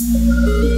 Música